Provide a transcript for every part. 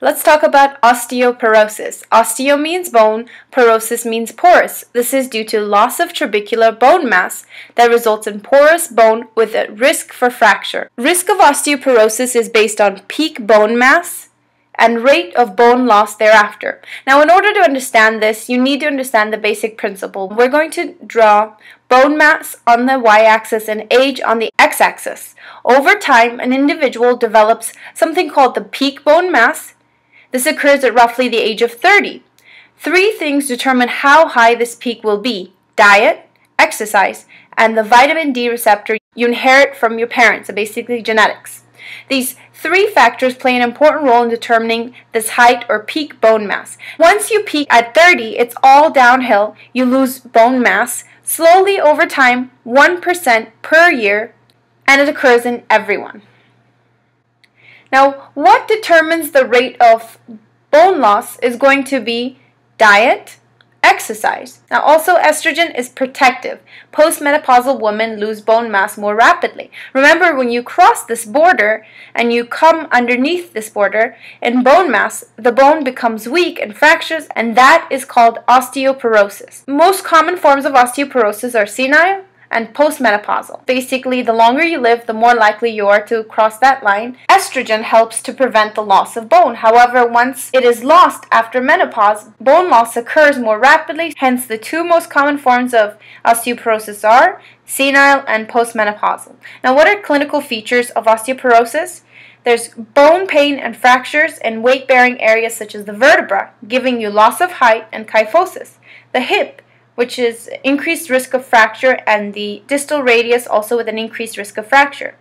Let's talk about osteoporosis. Osteo means bone, porosis means porous. This is due to loss of trabecular bone mass that results in porous bone with a risk for fracture. Risk of osteoporosis is based on peak bone mass and rate of bone loss thereafter. Now, in order to understand this, you need to understand the basic principle. We're going to draw bone mass on the y-axis and age on the x-axis. Over time, an individual develops something called the peak bone mass this occurs at roughly the age of 30. Three things determine how high this peak will be diet, exercise, and the vitamin D receptor you inherit from your parents, so basically genetics. These three factors play an important role in determining this height or peak bone mass. Once you peak at 30, it's all downhill. You lose bone mass slowly over time, 1% per year, and it occurs in everyone. Now, what determines the rate of bone loss is going to be diet, exercise. Now, also estrogen is protective. Postmenopausal women lose bone mass more rapidly. Remember, when you cross this border and you come underneath this border in bone mass, the bone becomes weak and fractures, and that is called osteoporosis. Most common forms of osteoporosis are senile, and postmenopausal. Basically, the longer you live, the more likely you are to cross that line. Estrogen helps to prevent the loss of bone. However, once it is lost after menopause, bone loss occurs more rapidly. Hence, the two most common forms of osteoporosis are senile and postmenopausal. Now, what are clinical features of osteoporosis? There's bone pain and fractures in weight-bearing areas such as the vertebra, giving you loss of height and kyphosis. The hip which is increased risk of fracture, and the distal radius also with an increased risk of fracture.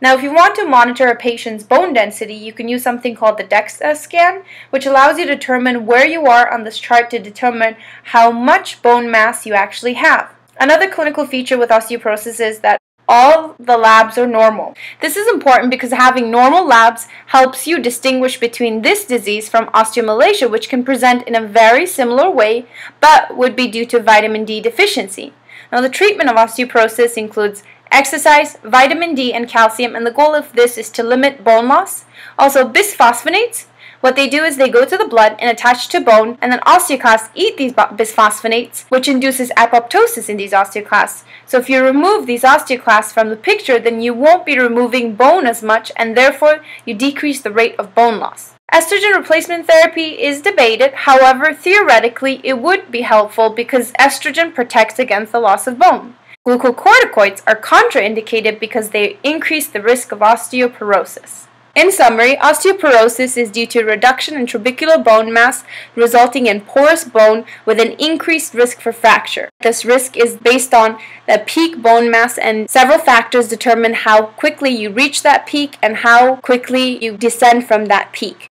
Now, if you want to monitor a patient's bone density, you can use something called the DEXA scan, which allows you to determine where you are on this chart to determine how much bone mass you actually have. Another clinical feature with osteoporosis is that all the labs are normal. This is important because having normal labs helps you distinguish between this disease from osteomalacia, which can present in a very similar way but would be due to vitamin D deficiency. Now, the treatment of osteoporosis includes exercise, vitamin D, and calcium, and the goal of this is to limit bone loss. Also, bisphosphonates what they do is they go to the blood and attach to bone, and then osteoclasts eat these bisphosphonates, which induces apoptosis in these osteoclasts. So if you remove these osteoclasts from the picture, then you won't be removing bone as much, and therefore you decrease the rate of bone loss. Estrogen replacement therapy is debated, however, theoretically it would be helpful because estrogen protects against the loss of bone. Glucocorticoids are contraindicated because they increase the risk of osteoporosis. In summary, osteoporosis is due to reduction in trabecular bone mass resulting in porous bone with an increased risk for fracture. This risk is based on the peak bone mass and several factors determine how quickly you reach that peak and how quickly you descend from that peak.